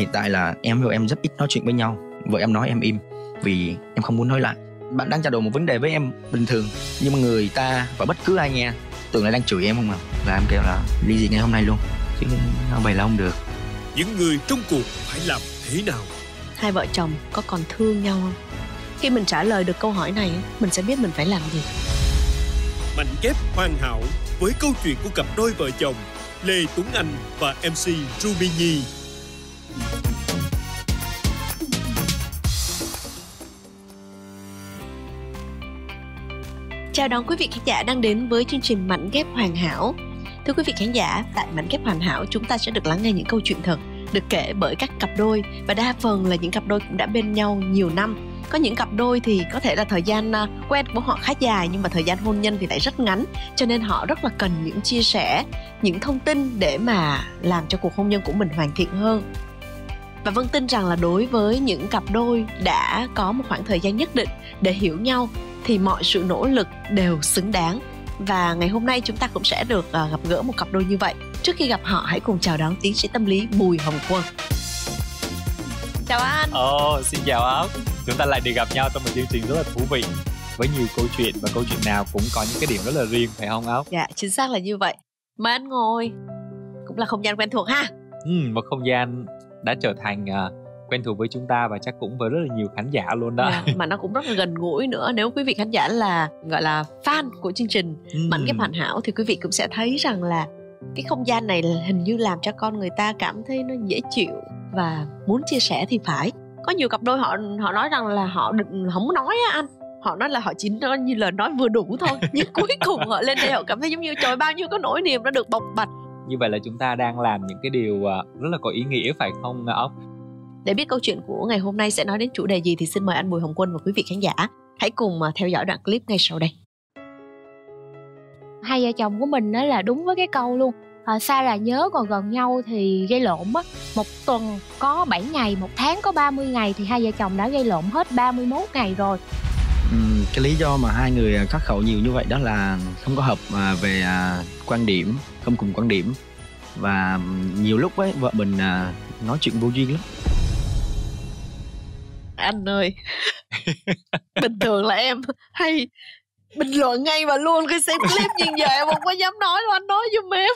hiện tại là em và em rất ít nói chuyện với nhau. Vợ em nói em im vì em không muốn nói lại. Bạn đang trao đổi một vấn đề với em bình thường nhưng mà người ta và bất cứ ai nghe tưởng là đang chửi em không à? Và em kêu là ly dị ngày hôm nay luôn. Chứ không vậy là không được. Những người trong cuộc phải làm thế nào? Hai vợ chồng có còn thương nhau không? Khi mình trả lời được câu hỏi này mình sẽ biết mình phải làm gì. Mảnh ghép hoàn hảo với câu chuyện của cặp đôi vợ chồng Lê Tuấn Anh và MC Ruby Nhi. Chào đón quý vị khán giả đang đến với chương trình Mảnh ghép hoàn hảo. Thưa quý vị khán giả, tại Mảnh ghép hoàn hảo chúng ta sẽ được lắng nghe những câu chuyện thật được kể bởi các cặp đôi và đa phần là những cặp đôi cũng đã bên nhau nhiều năm có những cặp đôi thì có thể là thời gian à, quen của họ khá dài nhưng mà thời gian hôn nhân thì lại rất ngắn cho nên họ rất là cần những chia sẻ những thông tin để mà làm cho cuộc hôn nhân của mình hoàn thiện hơn và vân tin rằng là đối với những cặp đôi đã có một khoảng thời gian nhất định để hiểu nhau thì mọi sự nỗ lực đều xứng đáng. Và ngày hôm nay chúng ta cũng sẽ được à, gặp gỡ một cặp đôi như vậy. Trước khi gặp họ hãy cùng chào đón tiến sĩ tâm lý bùi hồng quân. Chào anh. Ồ oh, xin chào ốc chúng ta lại được gặp nhau trong một chương trình rất là thú vị với nhiều câu chuyện và câu chuyện nào cũng có những cái điểm rất là riêng phải không ốc dạ chính xác là như vậy. Mời anh ngồi. Cũng là không gian quen thuộc ha. Ừ, một không gian đã trở thành uh, quen thuộc với chúng ta và chắc cũng với rất là nhiều khán giả luôn đó. Yeah, dạ, mà nó cũng rất là gần gũi nữa. Nếu quý vị khán giả là gọi là fan của chương trình ừ. mảnh ghép hoàn hảo thì quý vị cũng sẽ thấy rằng là cái không gian này hình như làm cho con người ta cảm thấy nó dễ chịu và muốn chia sẻ thì phải. Có nhiều cặp đôi họ họ nói rằng là họ định không nói á anh. Họ nói là họ chỉ nói như là nói vừa đủ thôi nhưng cuối cùng họ lên đây họ cảm thấy giống như trời bao nhiêu có nỗi niềm nó được bộc bạch như vậy là chúng ta đang làm những cái điều à, rất là có ý nghĩa phải không ốc để biết câu chuyện của ngày hôm nay sẽ nói đến chủ đề gì thì xin mời anh Bùi Hồng Quân và quý vị khán giả hãy cùng à, theo dõi đoạn clip ngay sau đây. Hai vợ chồng của mình đó là đúng với cái câu luôn à, xa là nhớ còn gần nhau thì gây lộn á. Một tuần có 7 ngày một tháng có 30 ngày thì hai vợ chồng đã gây lộn hết 31 ngày rồi. Ừ, cái lý do mà hai người khắc khẩu nhiều như vậy đó là không có hợp về à, quan điểm không cùng quan điểm. Và nhiều lúc ấy vợ mình à, nói chuyện vô duyên lắm. Anh ơi bình thường là em hay bình luận ngay và luôn cái xem clip như vậy em không có dám nói đâu anh nói giùm em.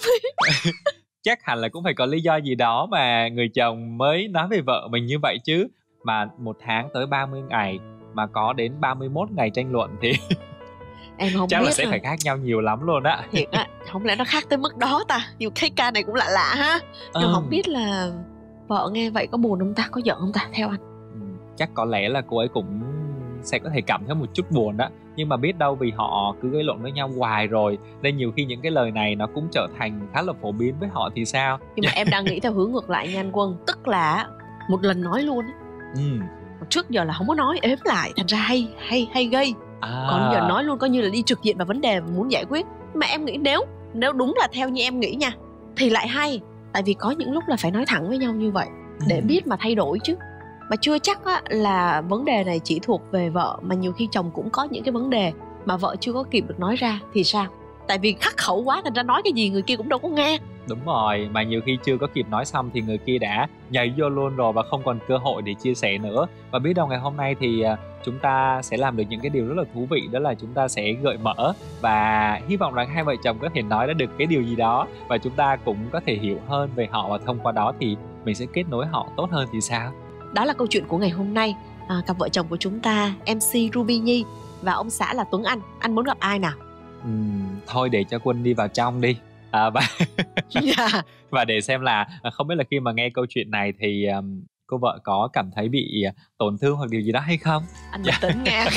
Chắc hẳn là cũng phải có lý do gì đó mà người chồng mới nói về vợ mình như vậy chứ. Mà một tháng tới 30 ngày mà có đến 31 ngày tranh luận thì em không chắc biết là sẽ rồi. phải khác nhau nhiều lắm luôn á. Thiệt á không lẽ nó khác tới mức đó ta? Nhiều cái ca này cũng lạ lạ ha. Nhưng ừ. không biết là vợ nghe vậy có buồn không ta? Có giận không ta? Theo anh. Ừ, chắc có lẽ là cô ấy cũng sẽ có thể cảm thấy một chút buồn đó nhưng mà biết đâu vì họ cứ gây lộn với nhau hoài rồi nên nhiều khi những cái lời này nó cũng trở thành khá là phổ biến với họ thì sao? Nhưng mà em đang nghĩ theo hướng ngược lại nha anh quân. Tức là một lần nói luôn ừ. trước giờ là không có nói ếm lại. Thành ra hay hay hay gây à. còn giờ nói luôn coi như là đi trực diện vào vấn đề muốn giải quyết mà em nghĩ nếu nếu đúng là theo như em nghĩ nha thì lại hay tại vì có những lúc là phải nói thẳng với nhau như vậy để ừ. biết mà thay đổi chứ mà chưa chắc á, là vấn đề này chỉ thuộc về vợ mà nhiều khi chồng cũng có những cái vấn đề mà vợ chưa có kịp được nói ra thì sao tại vì khắc khẩu quá thành ra nói cái gì người kia cũng đâu có nghe. Đúng rồi mà nhiều khi chưa có kịp nói xong thì người kia đã nhảy vô luôn rồi và không còn cơ hội để chia sẻ nữa. Và biết đâu ngày hôm nay thì à, chúng ta sẽ làm được những cái điều rất là thú vị đó là chúng ta sẽ gợi mở và hy vọng rằng hai vợ chồng có thể nói ra được cái điều gì đó và chúng ta cũng có thể hiểu hơn về họ và thông qua đó thì mình sẽ kết nối họ tốt hơn thì sao? Đó là câu chuyện của ngày hôm nay. À, cặp vợ chồng của chúng ta mc ruby nhi và ông xã là tuấn anh. Anh muốn gặp ai nào thôi để cho quân đi vào trong đi à, và yeah. Dạ. và để xem là à, không biết là khi mà nghe câu chuyện này thì um, cô vợ có cảm thấy bị à, tổn thương hoặc điều gì đó hay không anh bình tĩnh nghe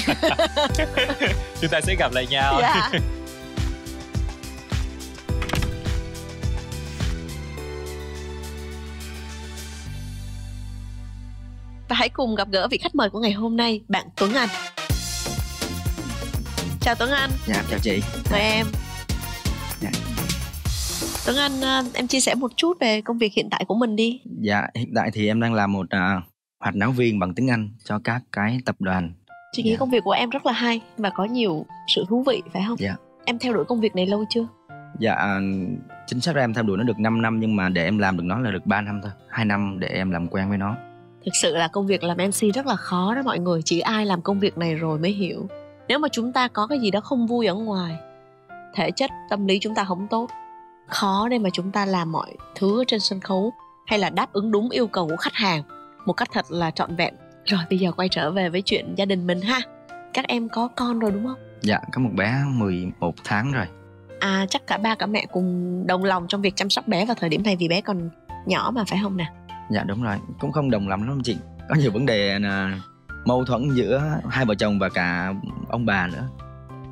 chúng ta sẽ gặp lại nhau yeah. Dạ. và hãy cùng gặp gỡ vị khách mời của ngày hôm nay, bạn Tuấn Anh. Chào Tuấn Anh. Dạ, chào chị. Mời em. Dạ. Tuấn Anh, ờ, em chia sẻ một chút về công việc hiện tại của mình đi. Dạ, hiện tại thì em đang là một uh, hoạt náo viên bằng tiếng Anh cho các cái tập đoàn. Chị nghĩ dạ. công việc của em rất là hay và có nhiều sự thú vị phải không? Dạ. Em theo đuổi công việc này lâu chưa? dạ chính xác ra em theo đuổi nó được 5 năm nhưng mà để em làm được nó là được 3 năm thôi hai năm để em làm quen với nó thực sự là công việc làm mc rất là khó đó mọi người chỉ ai làm công việc này rồi mới hiểu nếu mà chúng ta có cái gì đó không vui ở ngoài thể chất tâm lý chúng ta không tốt khó để mà chúng ta làm mọi thứ trên sân khấu hay là đáp ứng đúng yêu cầu của khách hàng một cách thật là trọn vẹn. Rồi bây giờ quay trở về với chuyện gia đình mình ha. Các em có con rồi đúng không? Dạ có một bé 11 tháng rồi. À chắc cả ba cả mẹ cùng đồng lòng trong việc chăm sóc bé vào thời điểm này vì bé còn nhỏ mà phải không nè? Dạ đúng rồi. Cũng không đồng lòng lắm chị. Có nhiều vấn đề là mâu thuẫn giữa hai vợ chồng và cả ông bà nữa.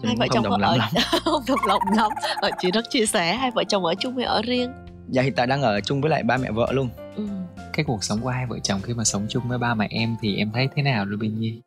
Cho hai vợ chồng đồng ở lắm. không đồng lòng lắm. Ở chị rất chia sẻ hai vợ chồng ở chung hay ở riêng? Dạ hiện tại đang ở chung với lại ba mẹ vợ luôn. Ừ. cái cuộc sống của hai vợ chồng khi mà sống chung với ba mẹ em thì em thấy thế nào Ruby Nhi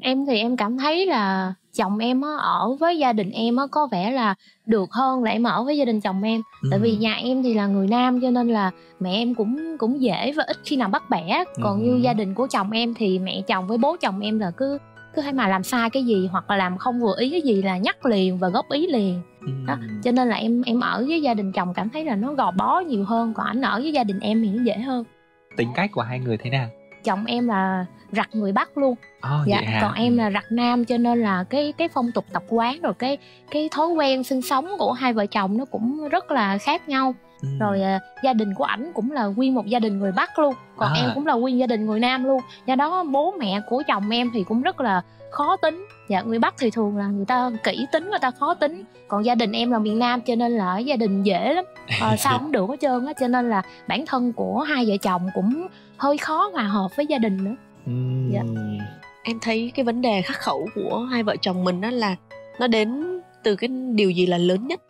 em thì em cảm thấy là chồng em á ở với gia đình em á có vẻ là được hơn là em ở với gia đình chồng em ừ. tại vì nhà em thì là người nam cho nên là mẹ em cũng cũng dễ và ít khi nào bắt bẻ còn ừ. như gia đình của chồng em thì mẹ chồng với bố chồng em là cứ cứ hay mà làm sai cái gì hoặc là làm không vừa ý cái gì là nhắc liền và góp ý liền ừ. đó cho nên là em em ở với gia đình chồng cảm thấy là nó gò bó nhiều hơn còn ảnh ở với gia đình em thì nó dễ hơn tính cách của hai người thế nào chồng em là rặt người bắc luôn. Oh, dạ còn em là rặt nam cho nên là cái cái phong tục tập quán rồi cái cái thói quen sinh sống của hai vợ chồng nó cũng rất là khác nhau ừ. rồi uh, gia đình của ảnh cũng là nguyên một gia đình người bắc luôn còn à. em cũng là nguyên gia đình người nam luôn do đó bố mẹ của chồng em thì cũng rất là khó tính dạ người bắc thì thường là người ta kỹ tính người ta khó tính còn gia đình em là miền nam cho nên là ở gia đình dễ lắm à, sao cũng được hết trơn á cho nên là bản thân của hai vợ chồng cũng hơi khó hòa hợp với gia đình nữa uhm. dạ. em thấy cái vấn đề khắc khẩu của hai vợ chồng mình đó là nó đến từ cái điều gì là lớn nhất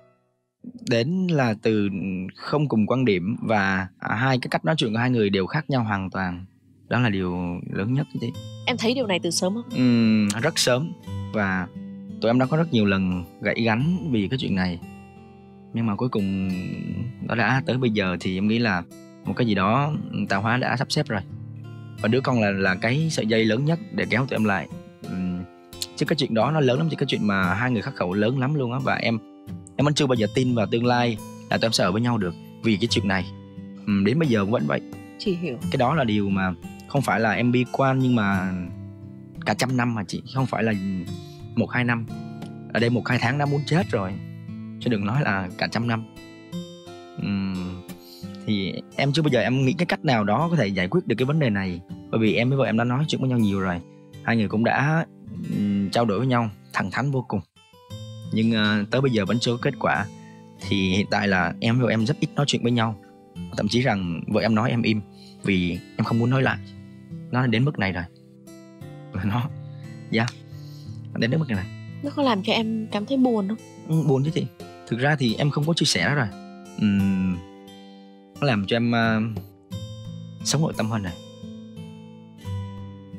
đến là từ không cùng quan điểm và hai cái cách nói chuyện của hai người đều khác nhau hoàn toàn. Đó là điều lớn nhất chứ em thấy điều này từ sớm không? Ừ, rất sớm. Và tụi em đã có rất nhiều lần gãy gánh vì cái chuyện này. Nhưng mà cuối cùng đó đã tới bây giờ thì em nghĩ là một cái gì đó tạo hóa đã sắp xếp rồi. Và đứa con là là cái sợi dây lớn nhất để kéo tụi em lại. Uhm, chứ cái chuyện đó nó lớn lắm chứ cái chuyện mà hai người khắc khẩu lớn lắm luôn á. Và em em vẫn chưa bao giờ tin vào tương lai là tụi em sẽ ở với nhau được vì cái chuyện này. Uhm, đến bây giờ vẫn vậy. Chị hiểu. Cái đó là điều mà không phải là em bi quan nhưng mà cả trăm năm mà chị không phải là một hai năm. Ở đây một hai tháng đã muốn chết rồi chứ đừng nói là cả trăm năm. Uhm, thì em chưa bao giờ em nghĩ cái cách nào đó có thể giải quyết được cái vấn đề này bởi vì em với vợ em đã nói chuyện với nhau nhiều rồi. Hai người cũng đã um, trao đổi với nhau thẳng thắn vô cùng nhưng uh, tới bây giờ vẫn chưa có kết quả. Thì hiện tại là em với vợ em rất ít nói chuyện với nhau. Thậm chí rằng vợ em nói em im vì em không muốn nói lại. Nó đến mức này rồi. Nó dạ yeah, đến mức này nó có làm cho em cảm thấy buồn không? Ừ, buồn chứ chị. Thực ra thì em không có chia sẻ đó rồi. Uhm, nó làm cho em uh, sống nội tâm hơn này.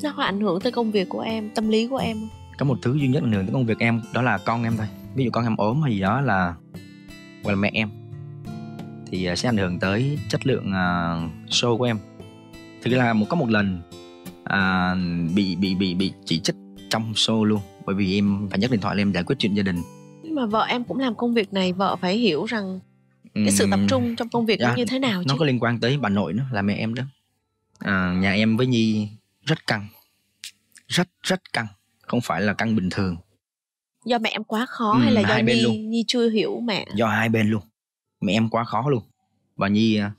Nó có ảnh hưởng tới công việc của em tâm lý của em có một thứ duy nhất ảnh hưởng tới công việc em đó là con em thôi ví dụ con em ốm hay gì đó là hoặc là mẹ em thì uh, sẽ ảnh hưởng tới chất lượng uh, show của em. Thực ra một có một lần à, bị bị bị bị chỉ trích trong show luôn bởi vì em phải nhấc điện thoại lên em giải quyết chuyện gia đình. Nhưng mà vợ em cũng làm công việc này vợ phải hiểu rằng cái sự tập trung trong công việc yeah, nó dạ, như thế nào chứ? nó có liên quan tới bà nội nữa là mẹ em đó. À, nhà em với nhi rất căng rất rất căng không phải là căng bình thường do mẹ em quá khó ừ, hay là do hai nhi, luôn. nhi chưa hiểu mẹ? Do hai bên luôn. Mẹ em quá khó luôn. Và nhi à,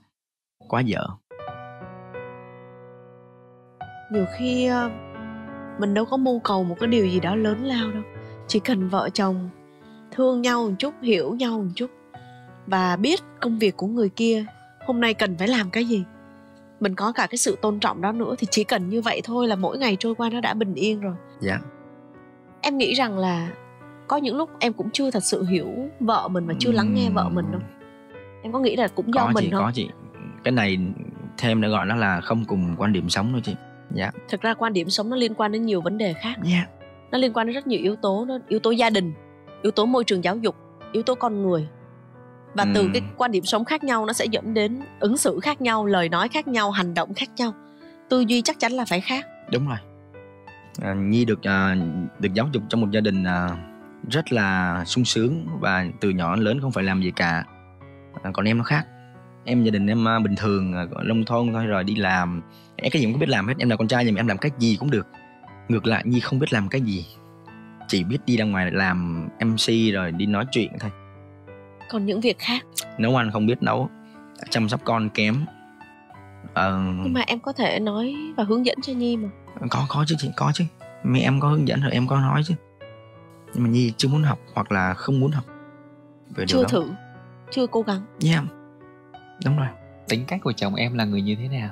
quá dở. Nhiều khi ờ, mình đâu có mưu cầu một cái điều gì đó lớn lao đâu. Chỉ cần vợ chồng thương nhau một chút hiểu nhau một chút và biết công việc của người kia hôm nay cần phải làm cái gì. Mình có cả cái sự tôn trọng đó nữa thì chỉ cần như vậy thôi là mỗi ngày trôi qua nó đã bình yên rồi. Dạ. Em nghĩ rằng là có những lúc em cũng chưa thật sự hiểu vợ mình và chưa uhm... lắng nghe vợ mình đâu. Em có nghĩ là cũng do có mình chị, không? có chị. Cái này thêm nữa gọi nó là không cùng quan điểm sống thôi chị. Dạ. Thực ra quan điểm sống nó liên quan đến nhiều vấn đề khác. Dạ. Nó liên quan đến rất nhiều yếu tố đó yếu tố gia đình yếu tố môi trường giáo dục yếu tố con người. Và ừ. từ cái quan điểm sống khác nhau nó sẽ dẫn đến ứng xử khác nhau lời nói khác nhau hành động khác nhau. Tư duy chắc chắn là phải khác. Đúng rồi. À, nhi được à, được giáo dục trong một gia đình à, rất là sung sướng và từ nhỏ đến lớn không phải làm gì cả. À, còn em nó khác. Em gia đình em à, bình thường à, nông thôn thôi rồi đi làm. Em cái gì cũng biết làm hết em là con trai nhưng mà em làm cái gì cũng được. Ngược lại nhi không biết làm cái gì. Chỉ biết đi ra ngoài làm mc rồi đi nói chuyện thôi. Còn những việc khác? Nấu ăn không biết nấu chăm sóc con kém. Ờ, nhưng mà em có thể nói và hướng dẫn cho nhi mà. Có có chứ chị có chứ. Mẹ em có hướng dẫn rồi em có nói chứ nhưng mà nhi chưa muốn học hoặc là không muốn học về điều chưa đó. thử chưa cố gắng. Yeah. đúng rồi. Tính cách của chồng em là người như thế nào?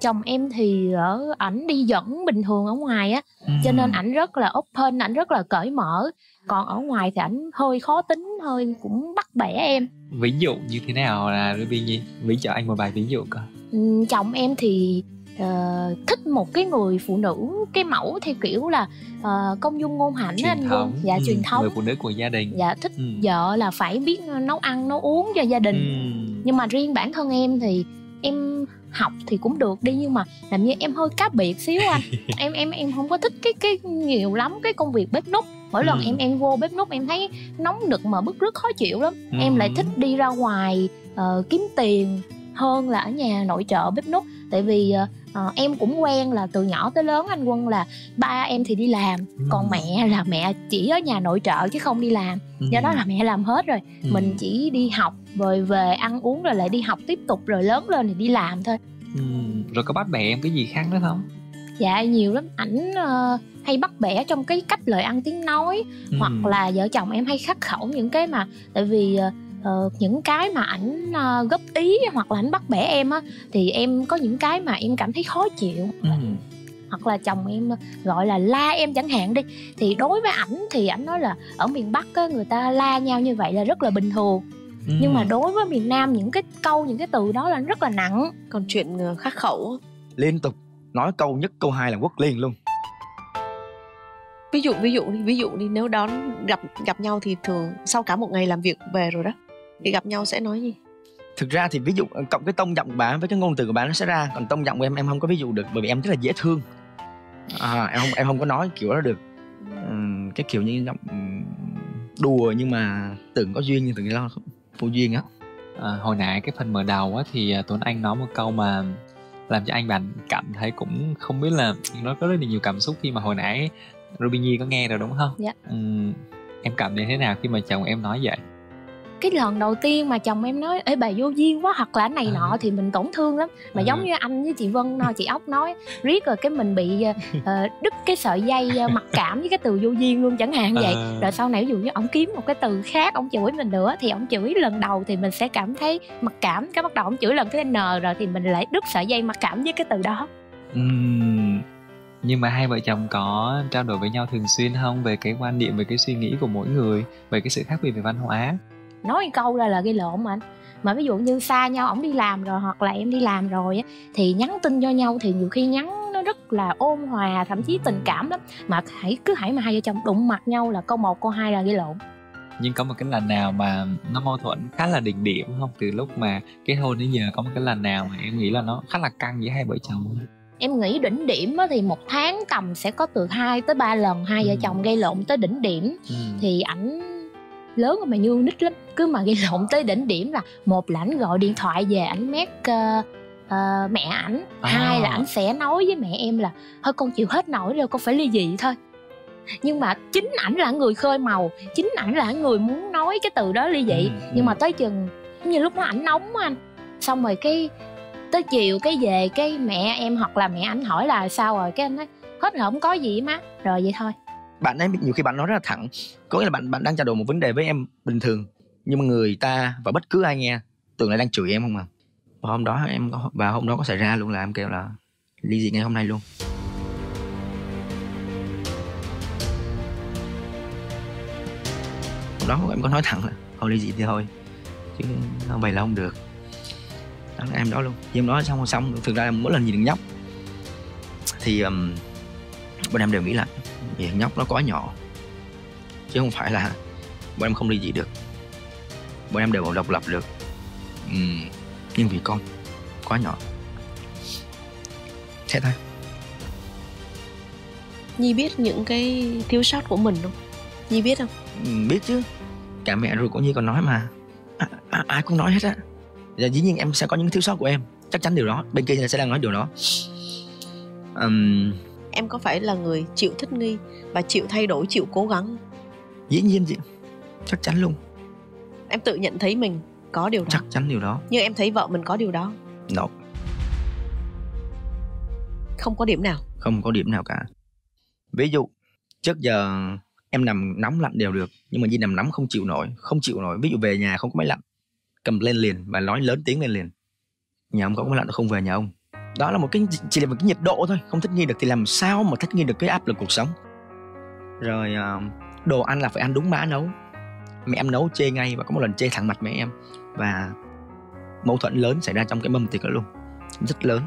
Chồng em thì ở ảnh đi dẫn bình thường ở ngoài á. Cho nên ảnh rất là open ảnh rất là cởi mở. Còn ở ngoài thì ảnh hơi khó tính hơi cũng bắt bẻ em. Ví dụ như thế nào là Ruby Nhi? Ví cho anh một vài ví dụ coi. Ừm, chồng em thì ờ, thích một cái người phụ nữ cái mẫu theo kiểu là ờ, công dung ngôn hạnh á anh quân dạ Ừ, truyền thống người phụ nữ của gia đình dạ thích ừ. vợ là phải biết nấu ăn nấu uống cho gia đình Ừ. nhưng mà riêng bản thân em thì em học thì cũng được đi nhưng mà làm như em hơi cá biệt xíu anh em em em không có thích cái cái nhiều lắm cái công việc bếp núc mỗi lần Ừ. em em vô bếp núc em thấy nóng nực mà bức rứt khó chịu lắm Ừ. em lại thích đi ra ngoài ờ, kiếm tiền hơn là ở nhà nội trợ bếp núc tại vì ờ, em cũng quen là từ nhỏ tới lớn anh quân là ba em thì đi làm Ừ. còn mẹ là mẹ chỉ ở nhà nội trợ chứ không đi làm Ừ. do đó là mẹ làm hết rồi Ừ. mình chỉ đi học rồi về ăn uống rồi lại đi học tiếp tục rồi lớn lên thì đi làm thôi Ừ. rồi có bắt bẻ em cái gì khác nữa không dạ nhiều lắm ảnh ờ, hay bắt bẻ trong cái cách lời ăn tiếng nói Ừ. hoặc là vợ chồng em hay khắc khẩu những cái mà tại vì ờ, ờ, những cái mà ảnh ờ, góp ý hoặc là ảnh bắt bẻ em á thì em có những cái mà em cảm thấy khó chịu. Ừ. hoặc là chồng em gọi là la em chẳng hạn đi thì đối với ảnh thì ảnh nói là ở miền bắc á, người ta la nhau như vậy là rất là bình thường. Ừ. nhưng mà đối với miền nam những cái câu những cái từ đó là rất là nặng. Còn chuyện ờ, khắc khẩu liên tục nói câu nhất câu hai là quất liền luôn. Ví dụ ví dụ đi ví dụ đi nếu đón gặp gặp nhau thì thường sau cả một ngày làm việc về rồi đó thì gặp nhau sẽ nói gì thực ra thì ví dụ cộng cái tông giọng của bà với cái ngôn từ của bà nó sẽ ra còn tông giọng của em em không có ví dụ được bởi vì em rất là dễ thương à, em không em không có nói kiểu đó được Ừm, cái kiểu như giọng đùa nhưng mà tưởng có duyên nhưng tưởng là không vô duyên á À, hồi nãy cái phần mở đầu á thì à, Tuấn Anh nói một câu mà làm cho anh bạn cảm thấy cũng không biết là nó có rất là nhiều cảm xúc khi mà hồi nãy Ruby Nhi có nghe rồi đúng không? Dạ. Ừm, em cảm thấy thế nào khi mà chồng em nói vậy? Cái lần đầu tiên mà chồng em nói ê bà vô duyên quá hoặc là này À. nọ thì mình tổn thương lắm. Mà giống như anh với chị Vân no chị ốc nói riết rồi cái mình bị ờ, đứt cái sợi dây ờ, mặc cảm với cái từ vô duyên luôn chẳng hạn vậy. À. rồi sau này ví dụ như ổng kiếm một cái từ khác ổng chửi mình nữa thì ổng chửi lần đầu thì mình sẽ cảm thấy mặc cảm cái bắt đầu ổng chửi lần thứ n rồi thì mình lại đứt sợi dây mặc cảm với cái từ đó. Nhưng mà hai vợ chồng có trao đổi với nhau thường xuyên không về cái quan điểm về cái suy nghĩ của mỗi người về cái sự khác biệt về văn hóa nói câu ra là gây lộn mà anh mà ví dụ như xa nhau ổng đi làm rồi hoặc là em đi làm rồi á thì nhắn tin cho nhau thì nhiều khi nhắn nó rất là ôn hòa thậm chí tình cảm lắm mà hãy cứ hãy mà hai vợ chồng đụng mặt nhau là câu một câu hai là gây lộn nhưng có một cái lần nào mà nó mâu thuẫn khá là đỉnh điểm không từ lúc mà kết hôn đến giờ có một cái lần nào mà em nghĩ là nó khá là căng với hai vợ chồng không? em nghĩ đỉnh điểm á thì một tháng tầm sẽ có từ 2 tới 3 lần hai vợ Ừ. chồng gây lộn tới đỉnh điểm Ừ. thì ảnh lớn mà như nít lắm. Cứ mà gây lộn tới đỉnh điểm là một là ảnh gọi điện thoại về ảnh mét ờ, ờ, mẹ ảnh. À. hai là ảnh sẽ nói với mẹ em là thôi con chịu hết nổi rồi con phải ly dị thôi. Nhưng mà chính ảnh là người khơi màu chính ảnh là người muốn nói cái từ đó ly dị. Ừ, nhưng ừ. mà tới chừng giống như lúc đó ảnh nóng anh. Xong rồi cái tới chiều cái về cái mẹ em hoặc là mẹ ảnh hỏi là sao rồi cái anh nói hết rồi không có gì má rồi vậy thôi bạn ấy nhiều khi bạn nói rất là thẳng. Có nghĩa là bạn bạn đang trao đổi một vấn đề với em bình thường nhưng mà người ta và bất cứ ai nghe tưởng là đang chửi em không à. Và hôm đó em có và hôm đó có xảy ra luôn là em kêu là ly dị ngay hôm nay luôn. Hôm đó em có nói thẳng là thôi ly dị thì thôi chứ không vậy là không được. Đó là em đó luôn. Nhưng đó nói xong xong thực ra là mỗi lần nhìn nhóc thì um, bọn em đều nghĩ là vì thằng nhóc nó quá nhỏ. Chứ không phải là bọn em không ly dị được. Bọn em đều độc lập được. Ừm, nhưng vì con quá nhỏ. Thế thôi. Nhi biết những cái thiếu sót của mình không? Nhi biết không? Ừm, biết chứ. Cả mẹ rồi cũng như còn nói mà. À, à, ai cũng nói hết á. Và dĩ nhiên em sẽ có những thiếu sót của em. Chắc chắn điều đó. Bên kia sẽ đang nói điều đó. Um, em có phải là người chịu thích nghi và chịu thay đổi chịu cố gắng? Dĩ nhiên chị. Chắc chắn luôn. Em tự nhận thấy mình có điều đó. Chắc chắn điều đó. Nhưng em thấy vợ mình có điều đó. No. không có điểm nào. Không có điểm nào cả. Ví dụ trước giờ em nằm nóng lạnh đều được nhưng mà Di nằm nóng không chịu nổi không chịu nổi. Ví dụ về nhà không có máy lạnh cầm lên liền và nói lớn tiếng lên liền. Nhà ông có máy lạnh không về nhà ông đó là một cái chỉ là một cái nhiệt độ thôi không thích nghi được thì làm sao mà thích nghi được cái áp lực cuộc sống. Rồi uh, đồ ăn là phải ăn đúng mã nấu. Mẹ em nấu chê ngay và có một lần chê thẳng mặt mẹ em và mâu thuẫn lớn xảy ra trong cái mâm tiệc đó luôn. Rất lớn.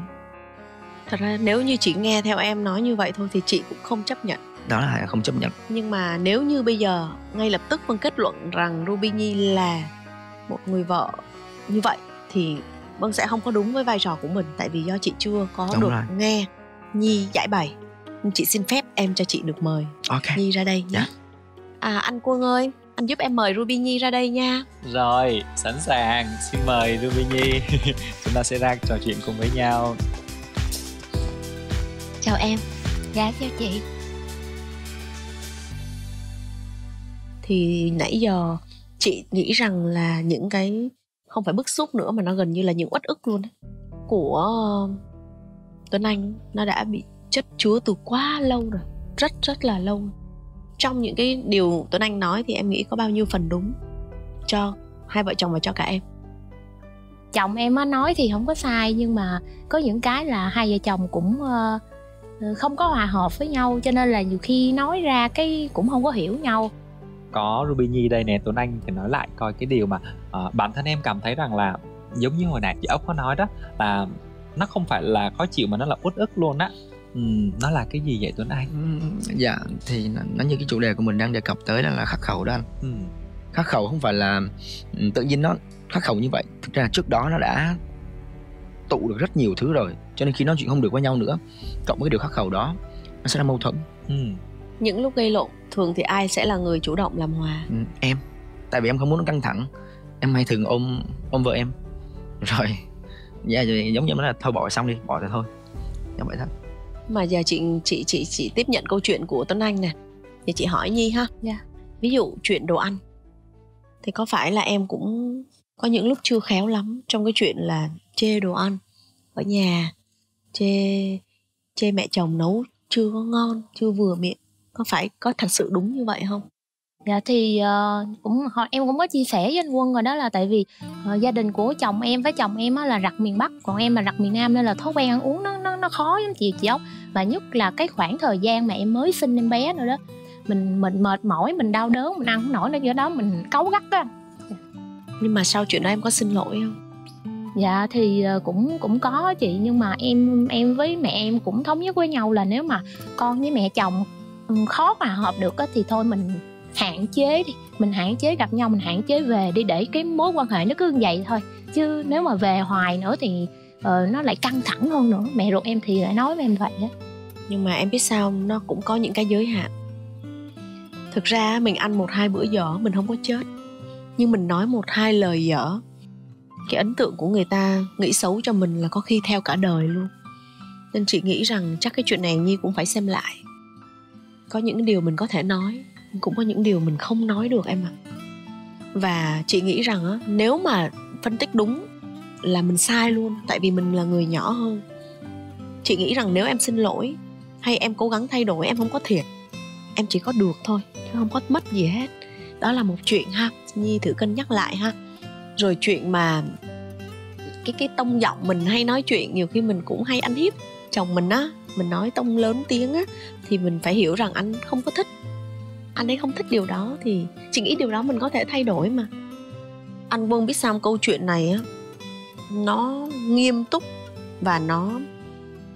Thật ra nếu như chị nghe theo em nói như vậy thôi thì chị cũng không chấp nhận. Đó là không chấp nhận. Nhưng mà nếu như bây giờ ngay lập tức vân kết luận rằng ruby nhi là một người vợ như vậy thì vân sẽ không có đúng với vai trò của mình tại vì do chị chưa có Đúng được rồi. nghe nhi giải bày chị xin phép em cho chị được mời ok nhi ra đây nhé Dạ. à anh quân ơi anh giúp em mời ruby nhi ra đây nha Rồi, sẵn sàng. Xin mời Ruby Nhi. Chúng ta sẽ ra trò chuyện cùng với nhau. chào em dạ chào chị thì nãy giờ chị nghĩ rằng là những cái không phải bức xúc nữa mà nó gần như là những uất ức luôn đấy của ờ, Tuấn Anh nó đã bị chất chứa từ quá lâu rồi rất rất là lâu. Trong những cái điều Tuấn Anh nói thì em nghĩ có bao nhiêu phần đúng cho hai vợ chồng và cho cả em? Chồng em á nói thì không có sai nhưng mà có những cái là hai vợ chồng cũng ờ, ờ, không có hòa hợp với nhau cho nên là nhiều khi nói ra cái cũng không có hiểu nhau. Có Ruby Nhi đây nè, Tuấn Anh thì nói lại coi cái điều mà ờ, bản thân em cảm thấy rằng là giống như hồi nãy chị ốc có nói đó là nó không phải là khó chịu mà nó là uất ức luôn á. Ừ, nó là cái gì vậy Tuấn Anh? Ừm, dạ thì nó, nó như cái chủ đề của mình đang đề cập tới đó là khắc khẩu đó anh Ừ. khắc khẩu không phải là ừ, tự nhiên nó khắc khẩu như vậy thực ra trước đó nó đã tụ được rất nhiều thứ rồi cho nên khi nói chuyện không được với nhau nữa cộng với cái điều khắc khẩu đó nó sẽ là mâu thuẫn Ừ. những lúc gây lộn thường thì ai sẽ là người chủ động làm hòa ừ, em tại vì em không muốn nó căng thẳng em hay thường ôm ôm vợ em. Rồi dạ yeah, giống như nó là thôi bỏ xong đi bỏ rồi thôi. Giống vậy thôi mà giờ chị chị chị chị tiếp nhận câu chuyện của Tuấn Anh nè. Thì chị hỏi Nhi ha. Dạ. ví dụ chuyện đồ ăn. Thì có phải là em cũng có những lúc chưa khéo lắm trong cái chuyện là chê đồ ăn ở nhà chê chê mẹ chồng nấu chưa có ngon chưa vừa miệng? Có phải có thật sự đúng như vậy không dạ thì ờ, cũng em cũng có chia sẻ với anh quân rồi đó là tại vì ờ, gia đình của chồng em với chồng em á là rặt miền bắc còn em là rặt miền nam nên là thói quen ăn uống nó nó nó khó lắm chị chị ốc. Và nhất là cái khoảng thời gian mà em mới sinh em bé nữa đó mình mình mệt mỏi mình đau đớn mình ăn không nổi nữa do đó mình cáu gắt á. Nhưng mà sau chuyện đó em có xin lỗi không? Dạ thì ờ, cũng cũng có chị nhưng mà em em với mẹ em cũng thống nhất với nhau là nếu mà con với mẹ chồng ừ, khó hòa hợp được á thì thôi mình hạn chế đi mình hạn chế gặp nhau mình hạn chế về đi để cái mối quan hệ nó cứ như vậy thôi. Chứ nếu mà về hoài nữa thì uh, nó lại căng thẳng hơn nữa. Mẹ ruột em thì lại nói với em vậy á. Nhưng mà em biết sao nó cũng có những cái giới hạn. Thực ra mình ăn một hai bữa dở mình không có chết. Nhưng mình nói một hai lời dở cái ấn tượng của người ta nghĩ xấu cho mình là có khi theo cả đời luôn. Nên chị nghĩ rằng chắc cái chuyện này nhi cũng phải xem lại. Có những điều mình có thể nói cũng có những điều mình không nói được em ạ. Và chị nghĩ rằng á, nếu mà phân tích đúng là mình sai luôn, tại vì mình là người nhỏ hơn, chị nghĩ rằng nếu em xin lỗi hay em cố gắng thay đổi, em không có thiệt, em chỉ có được thôi, chứ không có mất gì hết. Đó là một chuyện ha, nhi thử cân nhắc lại ha. Rồi chuyện mà cái cái tông giọng mình hay nói chuyện, nhiều khi mình cũng hay ăn hiếp chồng mình á, mình nói tông lớn tiếng á, thì mình phải hiểu rằng anh không có thích anh ấy không thích điều đó thì chị nghĩ điều đó mình có thể thay đổi mà. Anh quân biết sao câu chuyện này á nó nghiêm túc và nó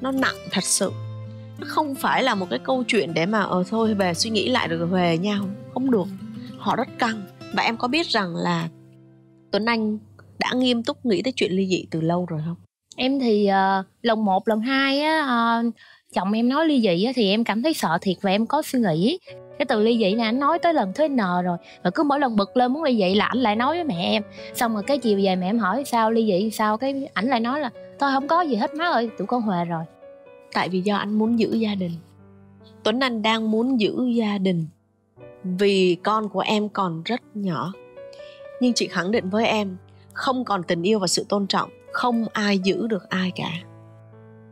nó nặng thật sự. Nó không phải là một cái câu chuyện để mà ờ thôi về suy nghĩ lại rồi về nhau không được. Họ rất căng. Và em có biết rằng là tuấn anh đã nghiêm túc nghĩ tới chuyện ly dị từ lâu rồi không? Em thì ờ, lần một lần hai á ờ, chồng em nói ly dị á, thì em cảm thấy sợ thiệt và em có suy nghĩ cái từ ly dị này anh nói tới lần thứ n rồi. Và cứ mỗi lần bực lên muốn ly dị là ảnh lại nói với mẹ em. Xong rồi cái chiều về mẹ em hỏi sao ly dị sao? Cái ảnh lại nói là thôi không có gì hết má ơi tụi con hòa rồi. Tại vì do anh muốn giữ gia đình. Tuấn anh đang muốn giữ gia đình vì con của em còn rất nhỏ. Nhưng chị khẳng định với em không còn tình yêu và sự tôn trọng không ai giữ được ai cả.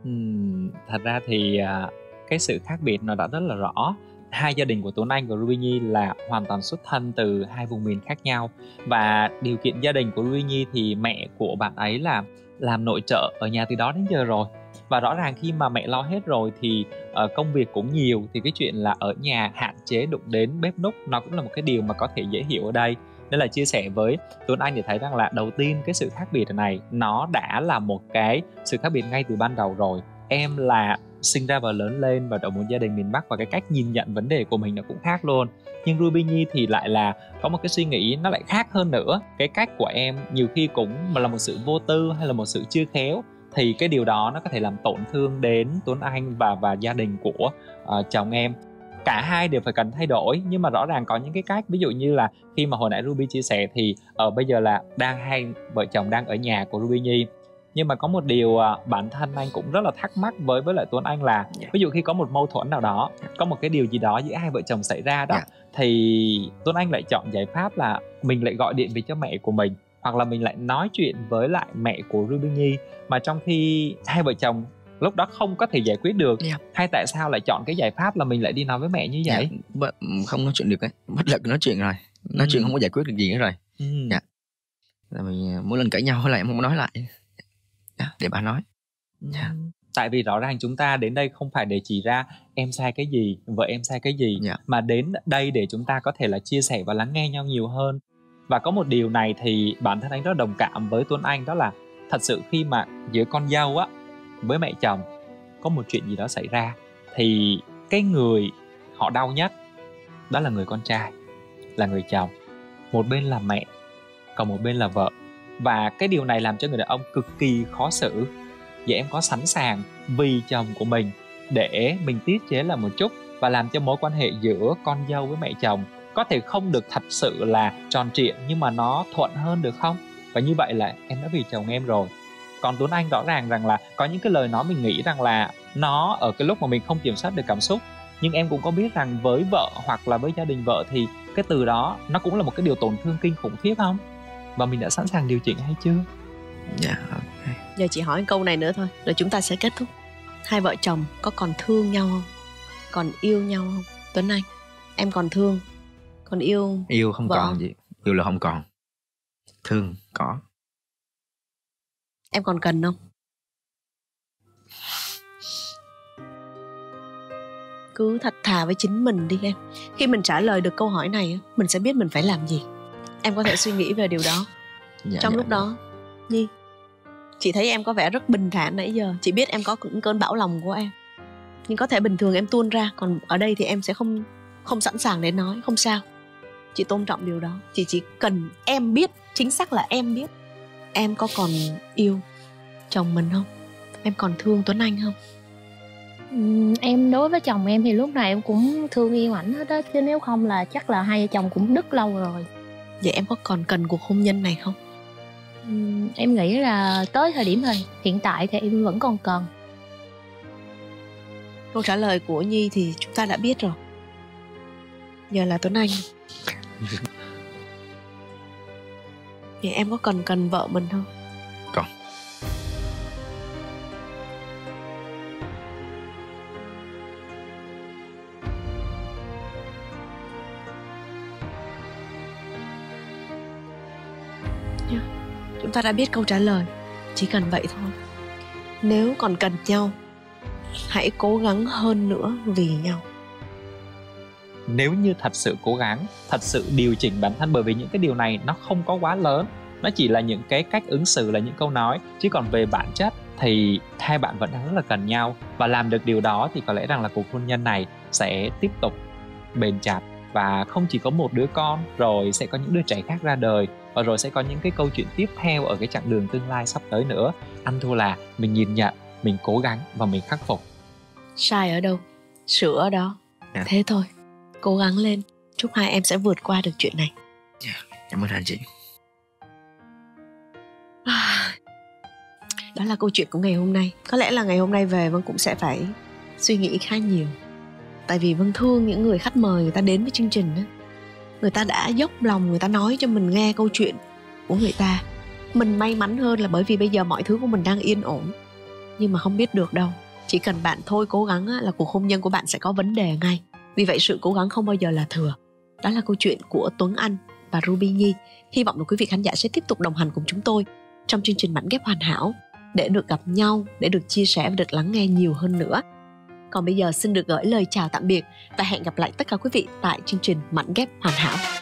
Uhm, thật ra thì à, cái sự khác biệt nó đã rất là rõ hai gia đình của Tuấn Anh và Ruby Nhi là hoàn toàn xuất thân từ hai vùng miền khác nhau. Và điều kiện gia đình của Ruby Nhi thì mẹ của bạn ấy là làm nội trợ ở nhà từ đó đến giờ rồi. Và rõ ràng khi mà mẹ lo hết rồi thì uh, công việc cũng nhiều thì cái chuyện là ở nhà hạn chế đụng đến bếp núc nó cũng là một cái điều mà có thể dễ hiểu ở đây. Nên là chia sẻ với Tuấn Anh để thấy rằng là đầu tiên cái sự khác biệt này nó đã là một cái sự khác biệt ngay từ ban đầu rồi. Em là sinh ra và lớn lên và ở một gia đình miền Bắc và cái cách nhìn nhận vấn đề của mình nó cũng khác luôn. Nhưng Ruby Nhi thì lại là có một cái suy nghĩ nó lại khác hơn nữa. Cái cách của em nhiều khi cũng mà là một sự vô tư hay là một sự chưa khéo thì cái điều đó nó có thể làm tổn thương đến Tuấn Anh và và gia đình của uh, chồng em. Cả hai đều phải cần thay đổi nhưng mà rõ ràng có những cái cách. Ví dụ như là khi mà hồi nãy Ruby chia sẻ thì ở uh, bây giờ là đang hai vợ chồng đang ở nhà của Ruby Nhi nhưng mà có một điều uh, bản thân anh cũng rất là thắc mắc với với lại Tuấn Anh là yeah. Dạ. ví dụ khi có một mâu thuẫn nào đó có một cái điều gì đó giữa hai vợ chồng xảy ra đó yeah. Dạ. thì Tuấn Anh lại chọn giải pháp là mình lại gọi điện về cho mẹ của mình hoặc là mình lại nói chuyện với lại mẹ của Ruby Nhi mà trong khi hai vợ chồng lúc đó không có thể giải quyết được yeah. Dạ. hay tại sao lại chọn cái giải pháp là mình lại đi nói với mẹ như vậy yeah. không nói chuyện được ấy bất lực nói chuyện rồi nói ừ. chuyện không có giải quyết được gì nữa rồi ừ. yeah. là mình à, mỗi lần cãi nhau lại em không nói lại yeah. để bà nói yeah. Ừ. tại vì rõ ràng chúng ta đến đây không phải để chỉ ra em sai cái gì vợ em sai cái gì yeah. mà đến đây để chúng ta có thể là chia sẻ và lắng nghe nhau nhiều hơn và có một điều này thì bản thân anh rất đồng cảm với tuấn anh đó là thật sự khi mà giữa con dâu á với mẹ chồng có một chuyện gì đó xảy ra thì cái người họ đau nhất đó là người con trai là người chồng một bên là mẹ còn một bên là vợ và cái điều này làm cho người đàn ông cực kỳ khó xử. Vậy em có sẵn sàng vì chồng của mình để mình tiết chế là một chút và làm cho mối quan hệ giữa con dâu với mẹ chồng có thể không được thật sự là tròn trịa nhưng mà nó thuận hơn được không? Và như vậy là em đã vì chồng em rồi. Còn tuấn anh rõ ràng rằng là có những cái lời nói mình nghĩ rằng là nó ở cái lúc mà mình không kiểm soát được cảm xúc. Nhưng em cũng có biết rằng với vợ hoặc là với gia đình vợ thì cái từ đó nó cũng là một cái điều tổn thương kinh khủng khiếp không? Và mình đã sẵn sàng điều chỉnh hay chưa? Dạ yeah, okay. giờ chị hỏi câu này nữa thôi rồi chúng ta sẽ kết thúc. Hai vợ chồng có còn thương nhau không? Còn yêu nhau không? Tuấn anh em còn thương còn yêu yêu không vợ còn gì yêu là không còn. Thương có. Em còn cần không? Cứ thật thà với chính mình đi em. Khi mình trả lời được câu hỏi này mình sẽ biết mình phải làm gì em có thể suy nghĩ về điều đó. Dạ, trong dạ, lúc dạ. đó nhi chị thấy em có vẻ rất bình thản nãy giờ. Chị biết em có những cơn bão lòng của em. Nhưng có thể bình thường em tuôn ra còn ở đây thì em sẽ không không sẵn sàng để nói không sao. Chị tôn trọng điều đó. Chị chỉ cần em biết chính xác là em biết em có còn yêu chồng mình không? Em còn thương tuấn anh không? Em đối với chồng em thì lúc này em cũng thương yêu ảnh hết á. Chứ nếu không là chắc là hai vợ chồng cũng đứt lâu rồi vậy em có còn cần cuộc hôn nhân này không? Em nghĩ là tới thời điểm này hiện tại thì em vẫn còn cần. Câu trả lời của nhi thì chúng ta đã biết rồi. Giờ là tuấn anh. Vậy em có cần cần vợ mình không ta đã biết câu trả lời. Chỉ cần vậy thôi. Nếu còn cần nhau, hãy cố gắng hơn nữa vì nhau. Nếu như thật sự cố gắng, thật sự điều chỉnh bản thân bởi vì những cái điều này nó không có quá lớn. Nó chỉ là những cái cách ứng xử, là những câu nói. Chứ còn về bản chất thì hai bạn vẫn đang rất là cần nhau. Và làm được điều đó thì có lẽ rằng là cuộc hôn nhân này sẽ tiếp tục bền chặt. Và không chỉ có một đứa con, rồi sẽ có những đứa trẻ khác ra đời và rồi sẽ có những cái câu chuyện tiếp theo ở cái chặng đường tương lai sắp tới nữa. Anh thua là mình nhìn nhận mình cố gắng và mình khắc phục. Sai ở đâu? Sửa ở đó. Yeah. Dạ. thế thôi cố gắng lên. Chúc hai em sẽ vượt qua được chuyện này. Cảm ơn anh chị. Đó là câu chuyện của ngày hôm nay. Có lẽ là ngày hôm nay về vân cũng sẽ phải suy nghĩ khá nhiều. Tại vì vân thương những người khách mời người ta đến với chương trình đó người ta đã dốc lòng người ta nói cho mình nghe câu chuyện của người ta. Mình may mắn hơn là bởi vì bây giờ mọi thứ của mình đang yên ổn. Nhưng mà không biết được đâu. Chỉ cần bạn thôi cố gắng là cuộc hôn nhân của bạn sẽ có vấn đề ngay. Vì vậy sự cố gắng không bao giờ là thừa. Đó là câu chuyện của tuấn anh và ruby nhi. Hy vọng là quý vị khán giả sẽ tiếp tục đồng hành cùng chúng tôi trong chương trình mảnh ghép hoàn hảo để được gặp nhau, để được chia sẻ và được lắng nghe nhiều hơn nữa còn bây giờ xin được gửi lời chào tạm biệt và hẹn gặp lại tất cả quý vị tại chương trình mảnh ghép hoàn hảo.